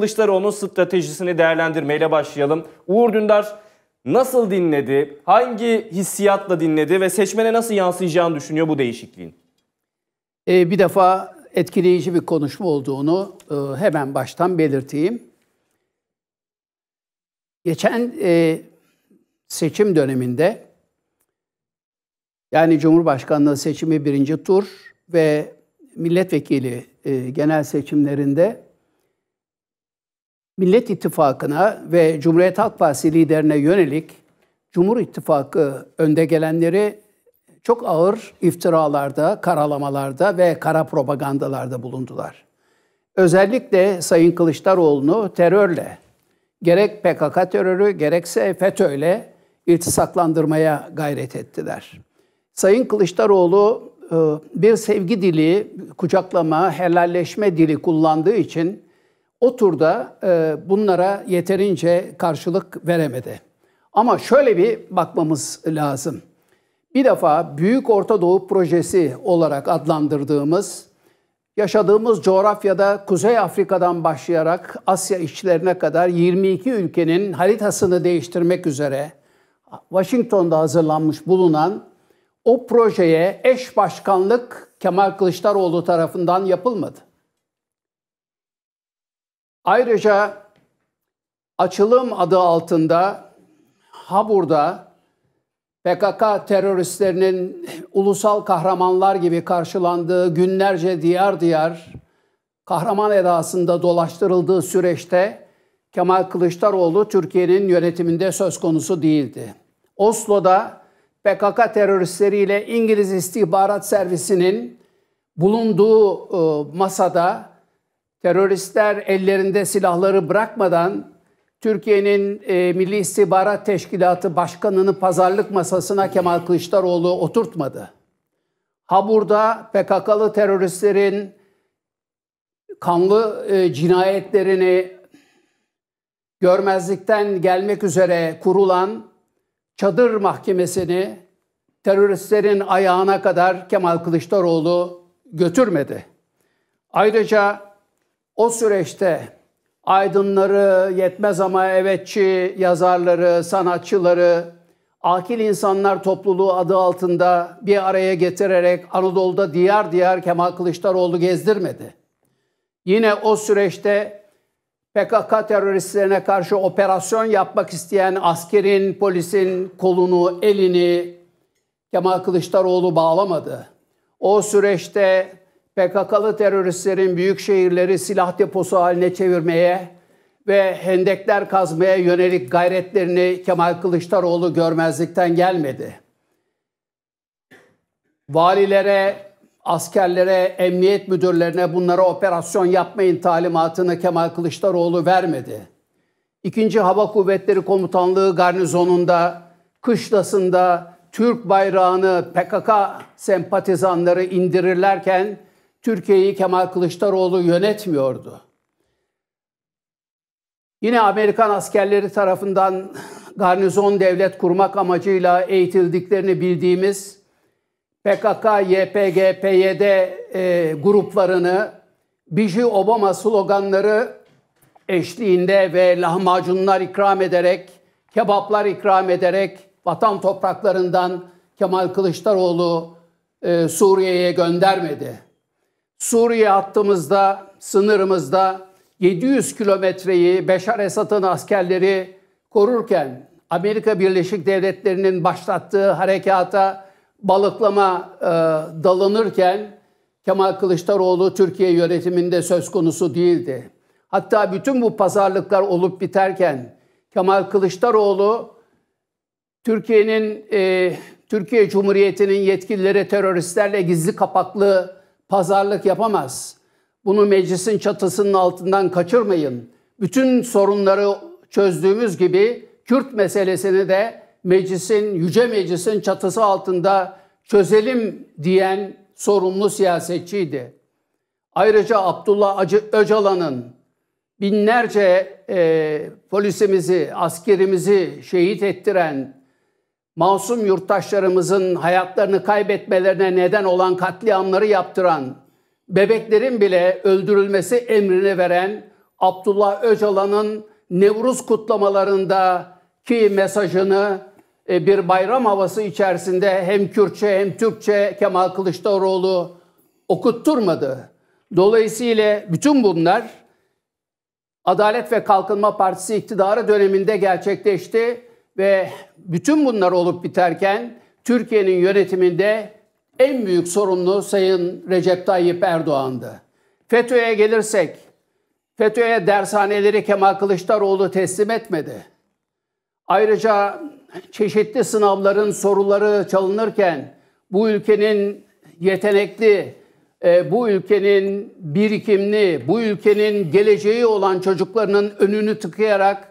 Kılıçdaroğlu'nun stratejisini değerlendirmeyle başlayalım. Uğur Dündar nasıl dinledi, hangi hissiyatla dinledi ve seçmene nasıl yansıyacağını düşünüyor bu değişikliğin? Ee, bir defa etkileyici bir konuşma olduğunu e, hemen baştan belirteyim. Geçen e, seçim döneminde yani Cumhurbaşkanlığı seçimi birinci tur ve milletvekili e, genel seçimlerinde Millet İttifakı'na ve Cumhuriyet Halk Partisi liderine yönelik Cumhur İttifakı önde gelenleri çok ağır iftiralarda, karalamalarda ve kara propagandalarda bulundular. Özellikle Sayın Kılıçdaroğlu'nu terörle, gerek PKK terörü gerekse FETÖ'yle iltisaklandırmaya gayret ettiler. Sayın Kılıçdaroğlu e, bir sevgi dili, kucaklama, helalleşme dili kullandığı için o turda e, bunlara yeterince karşılık veremedi. Ama şöyle bir bakmamız lazım. Bir defa Büyük Orta Doğu Projesi olarak adlandırdığımız, yaşadığımız coğrafyada Kuzey Afrika'dan başlayarak Asya işçilerine kadar 22 ülkenin haritasını değiştirmek üzere Washington'da hazırlanmış bulunan o projeye eş başkanlık Kemal Kılıçdaroğlu tarafından yapılmadı. Ayrıca açılım adı altında Habur'da PKK teröristlerinin ulusal kahramanlar gibi karşılandığı günlerce diyar diyar kahraman edasında dolaştırıldığı süreçte Kemal Kılıçdaroğlu Türkiye'nin yönetiminde söz konusu değildi. Oslo'da PKK teröristleriyle İngiliz istihbarat servisinin bulunduğu e, masada teröristler ellerinde silahları bırakmadan Türkiye'nin e, Milli İstihbarat Teşkilatı Başkanı'nı pazarlık masasına Kemal Kılıçdaroğlu oturtmadı. Ha burada PKK'lı teröristlerin kanlı e, cinayetlerini görmezlikten gelmek üzere kurulan çadır mahkemesini teröristlerin ayağına kadar Kemal Kılıçdaroğlu götürmedi. Ayrıca o süreçte aydınları, yetmez ama evetçi yazarları, sanatçıları, akil insanlar topluluğu adı altında bir araya getirerek Anadolu'da diyar diyar Kemal Kılıçdaroğlu gezdirmedi. Yine o süreçte PKK teröristlerine karşı operasyon yapmak isteyen askerin, polisin kolunu, elini Kemal Kılıçdaroğlu bağlamadı. O süreçte PKK'lı teröristlerin büyük şehirleri silah deposu haline çevirmeye ve hendekler kazmaya yönelik gayretlerini Kemal Kılıçdaroğlu görmezlikten gelmedi. Valilere, askerlere, emniyet müdürlerine bunlara operasyon yapmayın talimatını Kemal Kılıçdaroğlu vermedi. İkinci Hava Kuvvetleri Komutanlığı garnizonunda, kışlasında Türk bayrağını PKK sempatizanları indirirlerken Türkiye'yi Kemal Kılıçdaroğlu yönetmiyordu. Yine Amerikan askerleri tarafından garnizon devlet kurmak amacıyla eğitildiklerini bildiğimiz PKK, YPG, PYD e, gruplarını Biji Obama sloganları eşliğinde ve lahmacunlar ikram ederek, kebaplar ikram ederek vatan topraklarından Kemal Kılıçdaroğlu e, Suriye'ye göndermedi. Suriye hattımızda, sınırımızda 700 kilometreyi Beşar Esad'ın askerleri korurken Amerika Birleşik Devletleri'nin başlattığı harekata balıklama e, dalınırken Kemal Kılıçdaroğlu Türkiye yönetiminde söz konusu değildi. Hatta bütün bu pazarlıklar olup biterken Kemal Kılıçdaroğlu Türkiye'nin e, Türkiye Cumhuriyeti'nin yetkilileri teröristlerle gizli kapaklı pazarlık yapamaz. Bunu meclisin çatısının altından kaçırmayın. Bütün sorunları çözdüğümüz gibi Kürt meselesini de meclisin, yüce meclisin çatısı altında çözelim diyen sorumlu siyasetçiydi. Ayrıca Abdullah Acı Öcalan'ın binlerce e, polisimizi, askerimizi şehit ettiren masum yurttaşlarımızın hayatlarını kaybetmelerine neden olan katliamları yaptıran, bebeklerin bile öldürülmesi emrini veren Abdullah Öcalan'ın Nevruz kutlamalarındaki mesajını e, bir bayram havası içerisinde hem Kürtçe hem Türkçe Kemal Kılıçdaroğlu okutturmadı. Dolayısıyla bütün bunlar Adalet ve Kalkınma Partisi iktidarı döneminde gerçekleşti ve bütün bunlar olup biterken Türkiye'nin yönetiminde en büyük sorumlu Sayın Recep Tayyip Erdoğan'dı. FETÖ'ye gelirsek, FETÖ'ye dershaneleri Kemal Kılıçdaroğlu teslim etmedi. Ayrıca çeşitli sınavların soruları çalınırken bu ülkenin yetenekli, e, bu ülkenin birikimli, bu ülkenin geleceği olan çocuklarının önünü tıkayarak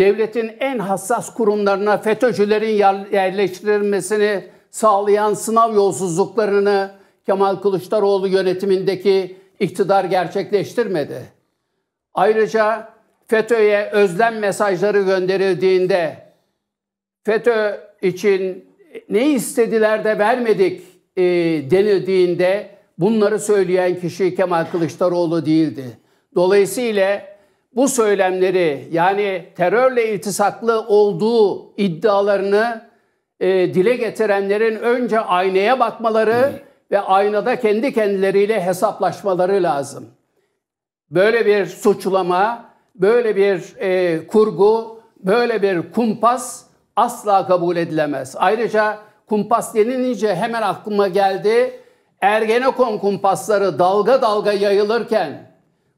devletin en hassas kurumlarına FETÖ'cülerin yerleştirilmesini sağlayan sınav yolsuzluklarını Kemal Kılıçdaroğlu yönetimindeki iktidar gerçekleştirmedi. Ayrıca FETÖ'ye özlem mesajları gönderildiğinde FETÖ için ne istediler de vermedik e, denildiğinde bunları söyleyen kişi Kemal Kılıçdaroğlu değildi. Dolayısıyla bu söylemleri yani terörle iltisaklı olduğu iddialarını e, dile getirenlerin önce aynaya bakmaları ve aynada kendi kendileriyle hesaplaşmaları lazım. Böyle bir suçlama, böyle bir e, kurgu, böyle bir kumpas asla kabul edilemez. Ayrıca kumpas denilince hemen aklıma geldi. Ergenekon kumpasları dalga dalga yayılırken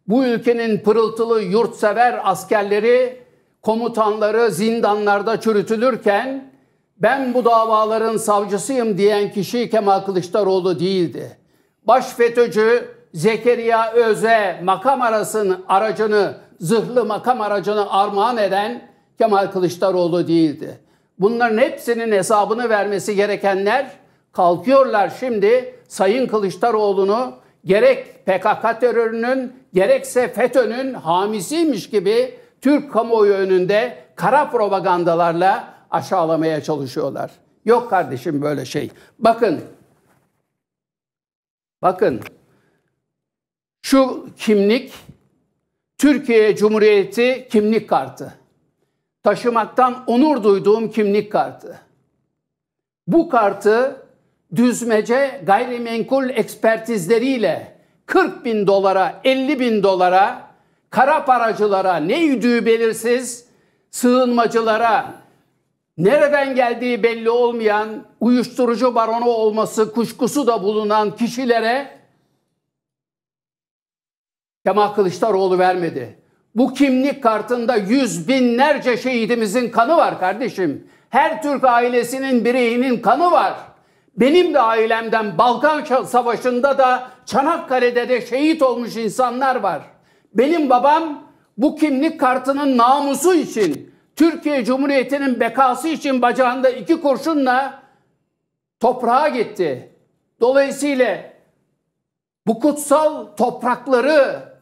bu ülkenin pırıltılı yurtsever askerleri, komutanları zindanlarda çürütülürken ben bu davaların savcısıyım diyen kişi Kemal Kılıçdaroğlu değildi. Baş FETÖ'cü Zekeriya Öz'e makam arasının aracını, zırhlı makam aracını armağan eden Kemal Kılıçdaroğlu değildi. Bunların hepsinin hesabını vermesi gerekenler kalkıyorlar şimdi Sayın Kılıçdaroğlu'nu gerek PKK terörünün gerekse FETÖ'nün hamisiymiş gibi Türk kamuoyu önünde kara propagandalarla aşağılamaya çalışıyorlar. Yok kardeşim böyle şey. Bakın. Bakın. Şu kimlik Türkiye Cumhuriyeti kimlik kartı. Taşımaktan onur duyduğum kimlik kartı. Bu kartı düzmece gayrimenkul ekspertizleriyle 40 bin dolara, 50 bin dolara, kara paracılara, ne yüdüğü belirsiz sığınmacılara, nereden geldiği belli olmayan uyuşturucu baronu olması kuşkusu da bulunan kişilere Kemal Kılıçdaroğlu vermedi. Bu kimlik kartında yüz binlerce şehidimizin kanı var kardeşim. Her Türk ailesinin bireyinin kanı var. Benim de ailemden Balkan Savaşı'nda da Çanakkale'de de şehit olmuş insanlar var. Benim babam bu kimlik kartının namusu için Türkiye Cumhuriyeti'nin bekası için bacağında iki kurşunla toprağa gitti. Dolayısıyla bu kutsal toprakları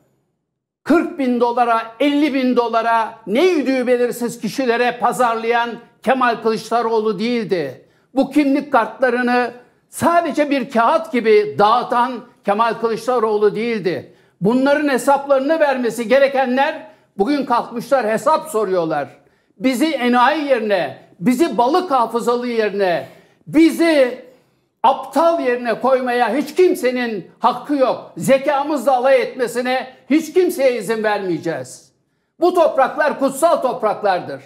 40 bin dolara, 50 bin dolara ne yüdüğü belirsiz kişilere pazarlayan Kemal Kılıçdaroğlu değildi. Bu kimlik kartlarını sadece bir kağıt gibi dağıtan Kemal Kılıçdaroğlu değildi. Bunların hesaplarını vermesi gerekenler bugün kalkmışlar hesap soruyorlar bizi enayi yerine, bizi balık hafızalı yerine, bizi aptal yerine koymaya hiç kimsenin hakkı yok. Zekamızla alay etmesine hiç kimseye izin vermeyeceğiz. Bu topraklar kutsal topraklardır.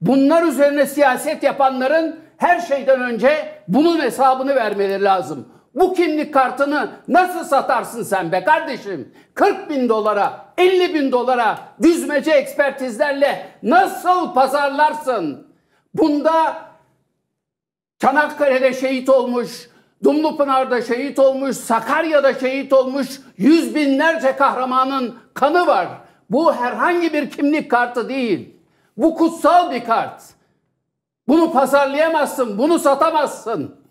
Bunlar üzerine siyaset yapanların her şeyden önce bunun hesabını vermeleri lazım. Bu kimlik kartını nasıl satarsın sen be kardeşim? 40 bin dolara, 50 bin dolara düzmece ekspertizlerle nasıl pazarlarsın? Bunda Çanakkale'de şehit olmuş, Dumlupınar'da şehit olmuş, Sakarya'da şehit olmuş yüz binlerce kahramanın kanı var. Bu herhangi bir kimlik kartı değil. Bu kutsal bir kart. Bunu pazarlayamazsın, bunu satamazsın.